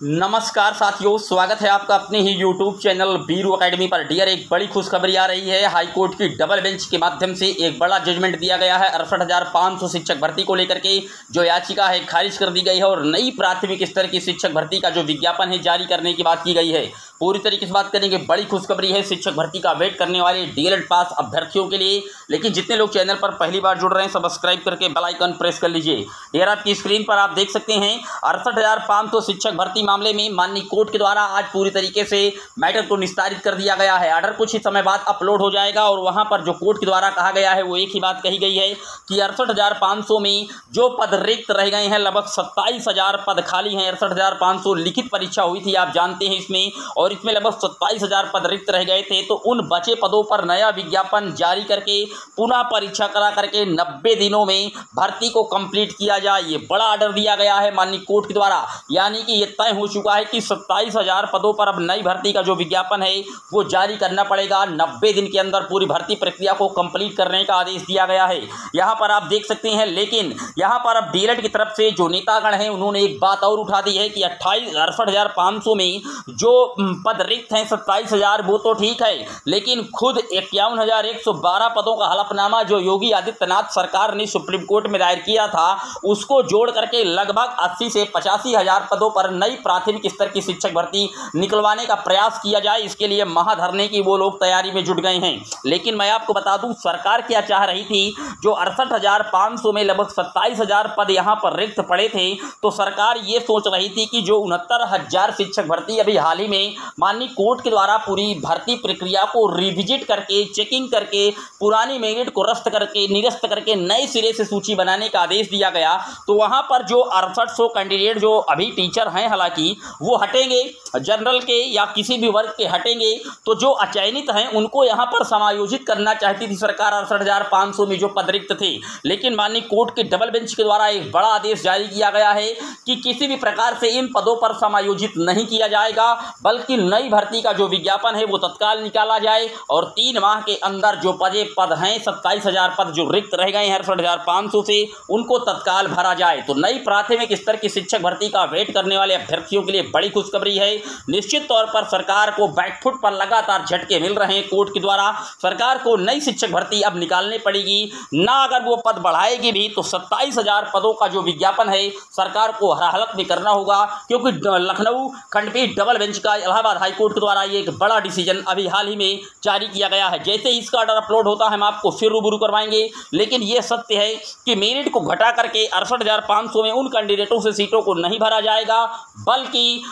नमस्कार साथियों, स्वागत है आपका अपने ही यूट्यूब चैनल बीरू एकेडमी पर। डियर, एक बड़ी खुशखबरी आ रही है। हाई कोर्ट की डबल बेंच के माध्यम से एक बड़ा जजमेंट दिया गया है। अड़सठ हज़ार पाँच सौ शिक्षक भर्ती को लेकर के जो याचिका है, खारिज कर दी गई है और नई प्राथमिक स्तर की शिक्षक भर्ती का जो विज्ञापन है, जारी करने की बात की गई है। पूरी तरीके से बात करेंगे। बड़ी खुशखबरी है, शिक्षक भर्ती का वेट करने वाले डीएलएड पास अभ्यर्थियों के लिए। लेकिन जितने लोग चैनल पर पहली बार जुड़ रहे हैं सब्सक्राइब करके बेल आइकन प्रेस कर लीजिए। डियर आपकी स्क्रीन पर आप देख सकते हैं, अड़सठ हज़ार पाँच सौ शिक्षक भर्ती मामले में माननीय कोर्ट के द्वारा आज पूरी तरीके से मैटर को निस्तारित कर दिया गया है। आर्डर कुछ ही समय बाद अपलोड हो जाएगा और वहाँ पर जो कोर्ट के द्वारा कहा गया है, वो एक ही बात कही गई है कि अड़सठ में जो पद रिक्त रह गए हैं, लगभग सत्ताईस पद खाली हैं। अड़सठ लिखित परीक्षा हुई थी, आप जानते हैं इसमें। और इसमें लगभग सत्ताईस हज़ार पद रिक्त रह गए थे। तो उन बचे पदों पर नया विज्ञापन जारी करके, पुनः परीक्षा करा करके नब्बे दिनों में भर्ती को कंप्लीट किया जाए। ये बड़ा ऑर्डर दिया गया है माननीय कोर्ट के द्वारा। यानी कि ये तय हो चुका है कि सत्ताईस हज़ार पदों पर अब नई भर्ती का जो विज्ञापन है, वो जारी करना पड़ेगा। नब्बे दिन के अंदर पूरी भर्ती प्रक्रिया को कंप्लीट करने का आदेश दिया गया है। यहाँ पर आप देख सकते हैं, लेकिन यहाँ पर अब डीएलएड की तरफ़ से जो नेतागण हैं, उन्होंने एक बात और उठा दी है कि अट्ठाईस अड़सठ में जो पद रिक्त हैं, सत्ताईस हज़ार वो तो ठीक है, लेकिन खुद इक्यावन हज़ार एक सौ बारह पदों का हलफनामा जो योगी आदित्यनाथ सरकार ने सुप्रीम कोर्ट में दायर किया था, उसको जोड़ करके लगभग अस्सी से पचासी हज़ार पदों पर नई प्राथमिक स्तर की शिक्षक भर्ती निकलवाने का प्रयास किया जाए, इसके लिए महाधरने की वो लोग तैयारी में जुट गए हैं। लेकिन मैं आपको बता दूँ, सरकार क्या चाह रही थी, जो अड़सठ हज़ार पाँच सौ में लगभग सत्ताईस हज़ार पद यहाँ पर रिक्त पड़े थे तो सरकार ये सोच रही थी कि जो उनहत्तर हज़ार शिक्षक भर्ती अभी हाल ही में माननीय कोर्ट के द्वारा पूरी भर्ती प्रक्रिया को रिविजिट करके चेकिंग करके, पुरानी मेरिट को रस्त करके, निरस्त करके, नए सिरे से सूची बनाने का आदेश दिया गया। तो वहाँ पर जो अड़सठ सौ कैंडिडेट जो अभी टीचर हैं हालाँकि, वो हटेंगे जनरल के या किसी भी वर्ग के हटेंगे। तो जो अचयनित हैं, उनको यहाँ पर समायोजित करना चाहती थी सरकार अड़सठ हज़ार पाँच सौ में जो पद रिक्त थे। लेकिन माननीय कोर्ट के डबल बेंच के द्वारा एक बड़ा आदेश जारी किया गया है कि किसी भी प्रकार से इन पदों पर समायोजित नहीं किया जाएगा, बल्कि नई भर्ती का जो विज्ञापन है वो तत्काल निकाला जाए और तीन माह के अंदर जो पदे पद हैं, सत्ताईस हज़ार पद जो रिक्त रह गए हैं अड़सठ हज़ार पाँच सौ से, उनको तत्काल भरा जाए। तो नई प्राथमिक स्तर की शिक्षक भर्ती का वेट करने वाले अभ्यर्थियों के लिए बड़ी खुशखबरी है। निश्चित तौर पर सरकार को बैकफुट पर लगातार झटके मिल रहे हैं कोर्ट के द्वारा। सरकार को नई शिक्षक भर्ती अब निकालनी पड़ेगी। ना अगर वो पद बढ़ाएगी भी तो सत्ताईस पदों का जो विज्ञापन है, सरकार को हर हालत में करना होगा। क्योंकि लखनऊ खंडपीठ डबल बेंच का इलाहाबाद हाईकोर्ट के द्वारा ये एक बड़ा डिसीज़न अभी हाल ही में जारी किया गया है। जैसे ही इसका ऑर्डर अपलोड होता है, हम आपको फिर रूबरू करवाएँगे। लेकिन ये सत्य है कि मेरिट को घटा करके अड़सठ में उन कैंडिडेटों से सीटों को नहीं भरा जाएगा, बल्कि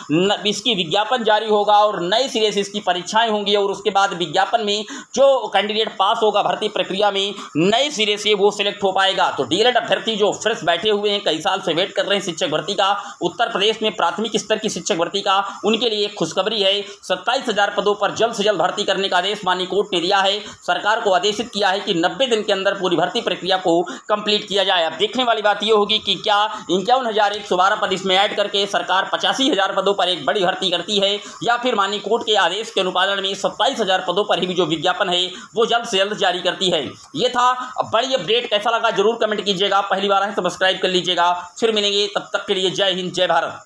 इसकी विज्ञापन जारी होगा और नए सिरे से इसकी परीक्षाएँ होंगी और उसके बाद विज्ञापन में जो कैंडिडेट पास होगा भर्ती प्रक्रिया में, नए सिरे से वो सिलेक्ट हो पाएगा। तो डी अभ्यर्थी जो फ्रेश बैठे हुए हैं, कई साल से वेट कर रहे हैं शिक्षक भर्ती का। उत्तर प्रदेश में प्राथमिक स्तर की शिक्षक भर्ती का, उनके लिए खुशखबरी है। सत्ताईस हज़ार पदों पर जल्द से जल्द भर्ती करने का आदेश मानी कोर्ट ने दिया है। सरकार को आदेशित किया है कि नब्बे दिन के अंदर पूरी भर्ती प्रक्रिया को कंप्लीट किया जाए। अब देखने वाली बात यह होगी कि क्या इक्यावन हज़ार एक सौ बारह पद इसमें ऐड करके सरकार पचासी हज़ार पदों पर एक बड़ी भर्ती करती है, या फिर मानी कोर्ट के आदेश के अनुपालन में सत्ताईस हज़ार पदों पर ही जो विज्ञापन है, वो जल्द से जल्द जारी करती है। ये था। बड़ी अपडेट कैसा लगा ज़रूर कमेंट कीजिएगा। पहली बार है सब्सक्राइब कर लीजिएगा। फिर मिलेंगे। तब तक के लिए जय हिंद, जय भारत।